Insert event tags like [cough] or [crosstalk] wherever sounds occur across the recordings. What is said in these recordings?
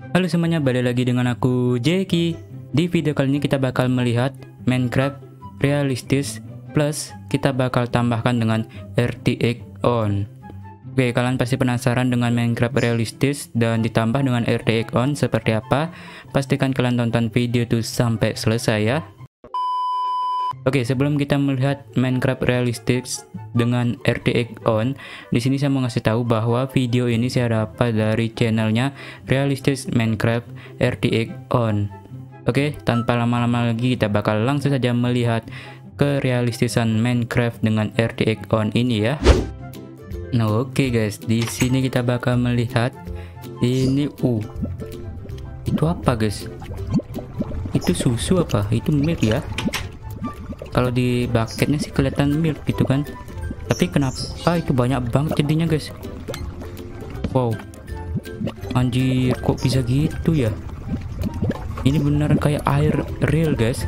Halo semuanya, balik lagi dengan aku Jeki. Di video kali ini kita bakal melihat Minecraft realistis plus kita bakal tambahkan dengan RTX on. Oke, kalian pasti penasaran dengan Minecraft realistis dan ditambah dengan RTX on seperti apa? Pastikan kalian tonton video itu sampai selesai ya. Oke, sebelum kita melihat Minecraft realistis dengan RTX on, di sini saya mau ngasih tahu bahwa video ini saya dapat dari channelnya Realistis Minecraft RTX on. Oke, tanpa lama-lama lagi kita bakal langsung saja melihat kerealistisan Minecraft dengan RTX on ini ya. Nah, oke guys, di sini kita bakal melihat ini uh. Itu apa, guys? Itu susu apa? Itu milk ya? Kalau di bucketnya sih kelihatan milk gitu kan. Tapi kenapa itu banyak banget jadinya guys? Wow. Anjir kok bisa gitu ya? Ini beneran kayak air real guys.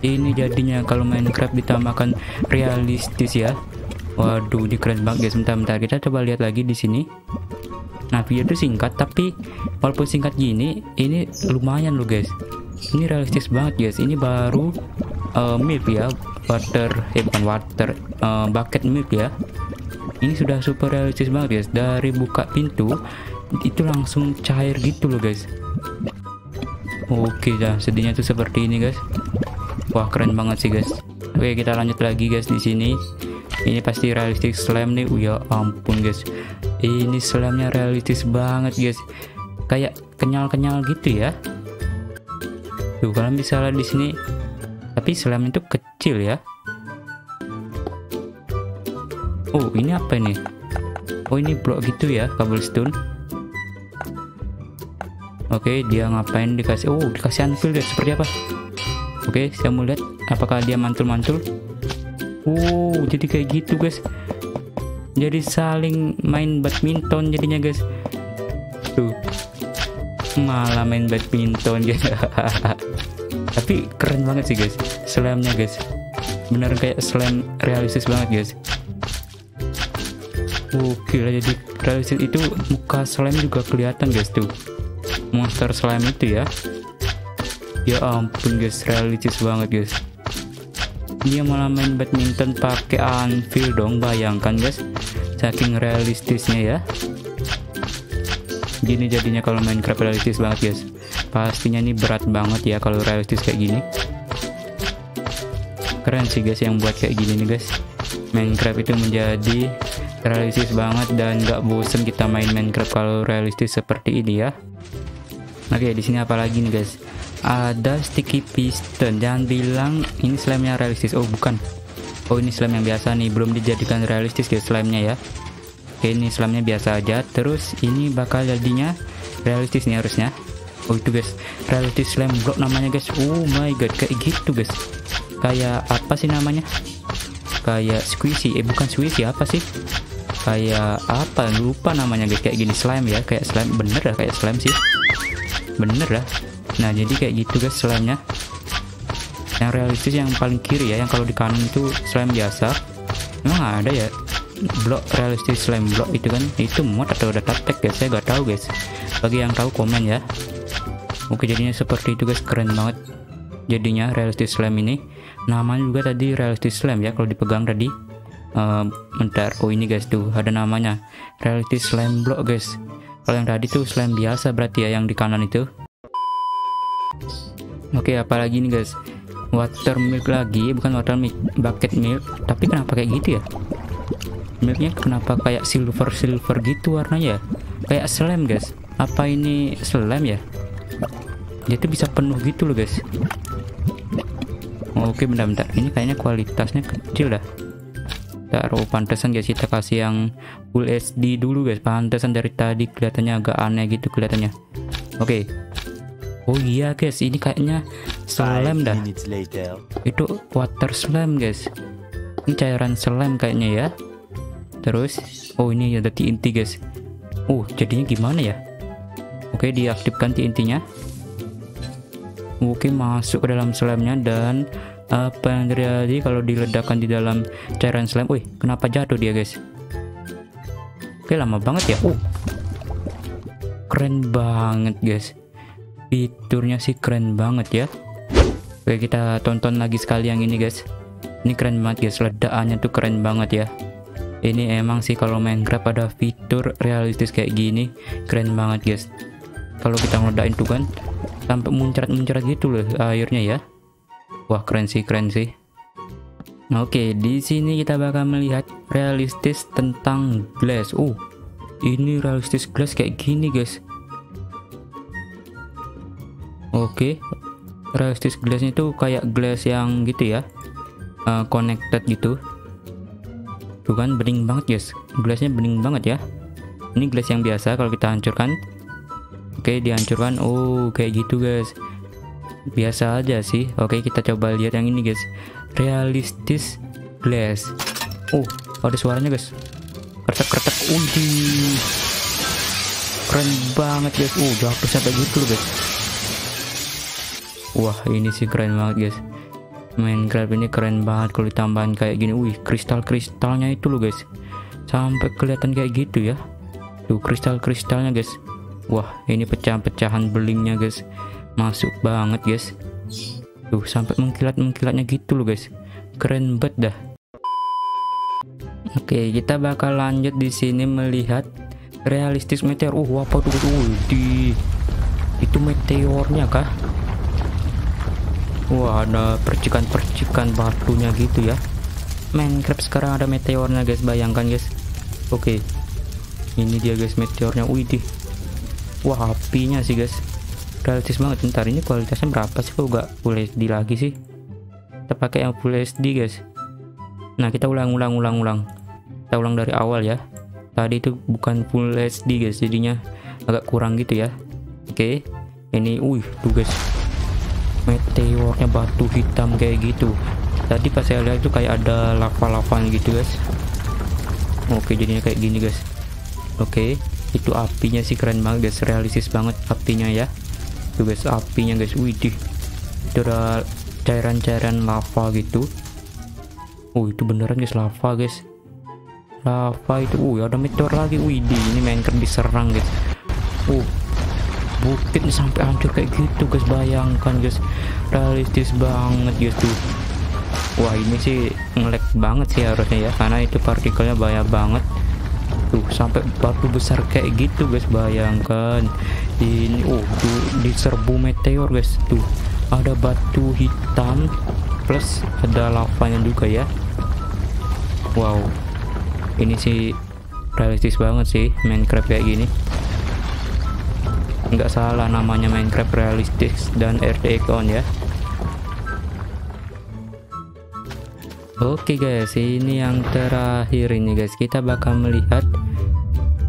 Ini jadinya kalau Minecraft ditambahkan realistis ya. Waduh ini keren banget guys. Bentar-bentar kita coba lihat lagi di sini. Nah video itu singkat tapi walaupun singkat gini ini lumayan loh guys. Ini realistis banget guys. Ini baru uh, milk ya water eh bukan water uh, bucket milk ya. Ini sudah super realistis banget guys. Dari buka pintu itu langsung cair gitu loh guys. Oke dah. Sedihnya tuh seperti ini guys. Wah keren banget sih guys. Oke kita lanjut lagi guys di sini. Ini pasti realistis slam nih. Uh, ya ampun guys. Ini slamnya realistis banget guys. Kayak kenyal-kenyal gitu ya. Tuh kalian bisa lihat di sini tapi slam itu kecil ya. Oh ini apa ini? Oh ini blok gitu ya cobblestone. Oke dia ngapain dikasih? Oh dikasih anvil guys seperti apa? Oke saya mau lihat apakah dia mantul-mantul. Oh jadi kayak gitu guys. Jadi saling main badminton jadinya guys. Tuh malah main badminton guys [laughs] tapi keren banget sih guys. Slamnya guys. Bener kayak slam realistis banget guys. Oke lah jadi realistis itu muka slam juga kelihatan guys tuh. Monster slam itu ya. Ya ampun guys. Realistis banget guys. Dia malah main badminton pakai anvil dong bayangkan guys. Saking realistisnya ya. Gini jadinya kalau Minecraft realistis banget guys pastinya ini berat banget ya kalau realistis kayak gini. Keren sih guys yang buat kayak gini nih guys. Minecraft itu menjadi realistis banget dan gak bosen kita main Minecraft kalau realistis seperti ini ya. Oke di sini apalagi nih guys? Ada sticky piston. Jangan bilang ini slime yang realistis. Oh bukan. Oh ini slime yang biasa nih. Belum dijadikan realistis guys slime nya ya. Oke ini slime nya biasa aja. Terus ini bakal jadinya realistis nih harusnya oh itu guys. Reality slam block namanya guys. Oh my god kayak gitu guys. Kayak apa sih namanya? Kayak squishy. Eh bukan squishy apa sih? Kayak apa? Lupa namanya guys. Kayak gini slime ya. Kayak slime bener lah kayak slime sih. Bener lah. Nah jadi kayak gitu guys slime nya yang realistis yang paling kiri ya yang kalau di kanan itu slime biasa. Emang ada ya? Blok realistis slime block itu kan. Itu mod atau udah tag guys? Saya gak tahu guys. Bagi yang tahu komen ya oke jadinya seperti itu guys. Keren banget. Jadinya realistis slam ini. Namanya juga tadi realistis slam ya kalau dipegang tadi. Uh, oh ini guys tuh ada namanya. Realistis slam block guys. Kalau yang tadi tuh slam biasa berarti ya yang di kanan itu. Oke apalagi nih guys? Water milk lagi bukan water milk bucket milk. Tapi kenapa kayak gitu ya? Milknya kenapa kayak silver silver gitu warnanya kayak slam guys. Apa ini slam ya dia tuh bisa penuh gitu loh guys. Oke bentar-bentar ini kayaknya kualitasnya kecil dah. Taruh pantesan guys. Kita kasih yang full HD dulu guys. Pantesan dari tadi kelihatannya agak aneh gitu kelihatannya. Oke. Oh iya guys. Ini kayaknya slam dah. itu water slam guys. Ini cairan slam kayaknya ya. Terus oh ini ada TNT guys. Oh jadinya gimana ya? Oke diaktifkan TNT-nya Oke masuk ke dalam slamnya dan apa yang terjadi kalau diledakkan di dalam cairan slime wih kenapa jatuh dia guys? Oke lama banget ya? Uh keren banget guys. Fiturnya sih keren banget ya. Oke kita tonton lagi sekali yang ini guys. Ini keren banget guys. Ledakannya tuh keren banget ya. Ini emang sih kalau Minecraft ada fitur realistis kayak gini keren banget guys. Kalau kita ngeledakin tuh kan sampai muncrat-muncrat gitu loh airnya ya wah keren sih keren sih Oke, di sini kita bakal melihat realistis tentang glass. Oh, ini realistis glass kayak gini, guys. Oke, realistis glassnya itu kayak glass yang gitu ya, uh, connected gitu. Tuh kan bening banget, guys. Glassnya bening banget ya. Ini glass yang biasa kalau kita hancurkan. Oke, dihancurkan. Oh, kayak gitu, guys. Biasa aja sih. Oke, kita coba lihat yang ini, guys. Realistis glass. Oh ada suaranya guys. Kertek kertek undi. Keren banget guys. Oh jatuh sampai gitu loh guys. Wah ini sih keren banget guys. Minecraft ini keren banget kalau ditambahin kayak gini. Wih kristal-kristalnya itu loh guys. Sampai kelihatan kayak gitu ya. Tuh kristal-kristalnya guys wah ini pecahan-pecahan belingnya guys masuk banget guys Tuh sampai mengkilat-mengkilatnya gitu loh guys. Keren banget dah. Oke, kita bakal lanjut di sini melihat realistis meteor. Uh, apa tuh? Uh, di itu meteornya kah? Wah, ada percikan-percikan batunya gitu ya. Minecraft sekarang ada meteornya guys, bayangkan guys. Oke. Ini dia guys meteornya. Wih, Wah, apinya sih guys. Realistis banget. Ntar ini kualitasnya berapa sih? Kok gak full HD lagi sih? Kita pakai yang full HD guys. Nah kita ulang ulang ulang ulang. Kita ulang dari awal ya. Tadi itu bukan full HD guys. Jadinya agak kurang gitu ya. Oke. Ini wih tuh guys. Meteornya batu hitam kayak gitu. Tadi pas saya lihat itu kayak ada lava-lava gitu guys. Oke jadinya kayak gini guys. Oke itu apinya sih keren banget guys. Realistis banget apinya ya. Tuh guys apinya guys. Widih. Itu ada cairan-cairan lava gitu. Oh itu beneran guys. Lava guys. Lava itu. Uh ada meteor lagi. Widih ini Minecraft diserang guys. Uh bukit sampai hancur kayak gitu guys. Bayangkan guys. Realistis banget guys tuh. Wah ini sih ngelek banget sih harusnya ya. Karena itu partikelnya banyak banget tuh sampai batu besar kayak gitu guys. Bayangkan. Ini oh tuh diserbu meteor guys. Tuh ada batu hitam plus ada lavanya juga ya. Wow. Ini sih realistis banget sih Minecraft kayak gini. Nggak salah namanya Minecraft realistis dan RTX on ya Oke guys, ini yang terakhir ini guys. Kita bakal melihat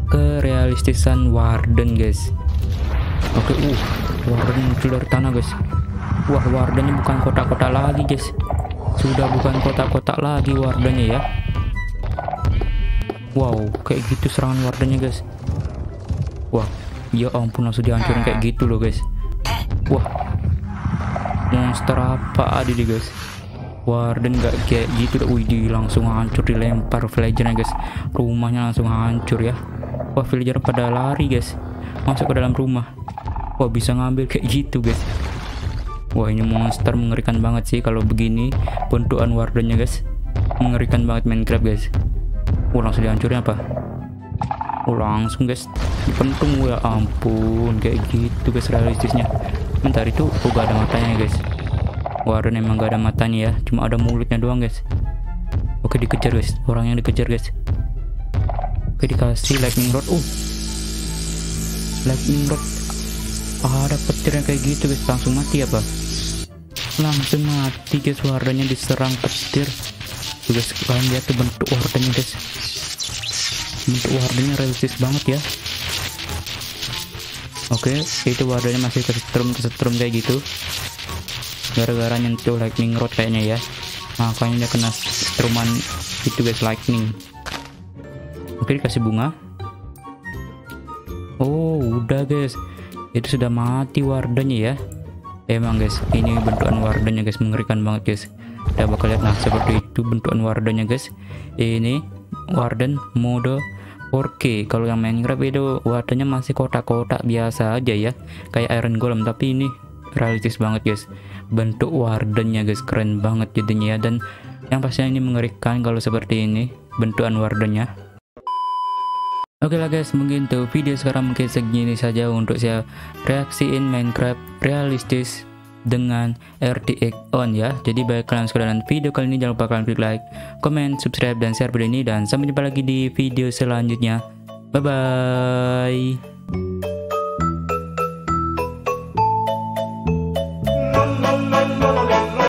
kerealistisan Warden guys. Oke, uh, Warden dari tanah guys. Wah, Wardennya bukan kota-kota lagi guys. Sudah bukan kota-kota lagi Wardennya ya. Wow, kayak gitu serangan Wardennya guys. Wah, ya ampun langsung dihancurin kayak gitu loh guys. Wah, monster apa ada guys? Warden gak kayak gitu wih di langsung hancur dilempar villagernya guys. Rumahnya langsung hancur ya. Wah villager pada lari guys. Masuk ke dalam rumah. Wah bisa ngambil kayak gitu guys. Wah ini monster mengerikan banget sih kalau begini. Bentukan wardennya guys. Mengerikan banget Minecraft guys. Wah langsung dihancurin apa? Oh langsung guys. Dipentung. Ya ampun. Kayak gitu guys realistisnya. Bentar itu oh gak ada matanya guys Warren emang gak ada matanya ya. Cuma ada mulutnya doang guys. Oke dikejar guys. Orang yang dikejar guys. Oke dikasih lightning rod. Uh. Lightning rod. Ah, ada petir yang kayak gitu guys. Langsung mati apa? Langsung mati guys. Warnanya diserang petir. Guys. Kalian lihat tuh bentuk warnanya guys. Bentuk warnanya realistis banget ya. Oke itu warnanya masih kesetrum kayak gitu gara-gara nyentuh lightning rod kayaknya ya. Makanya dia kena struman itu guys lightning. Oke dikasih bunga. Oh udah guys. Itu sudah mati wardennya ya. Emang guys ini bentukan wardennya guys mengerikan banget guys. Kita bakal lihat nah seperti itu bentukan wardennya guys. Ini warden mode 4K kalau yang Minecraft itu wadahnya masih kotak-kotak biasa aja ya kayak Iron Golem. Tapi ini realistis banget guys bentuk wardennya guys keren banget jadinya ya dan yang pastinya ini mengerikan kalau seperti ini bentukan wardennya Oke lah guys, mungkin tuh video sekarang mungkin segini saja untuk saya reaksiin Minecraft realistis dengan RTX on ya. Jadi baik kalian suka dengan video kali ini jangan lupa kalian klik like, comment, subscribe dan share video ini dan sampai jumpa lagi di video selanjutnya. Bye bye.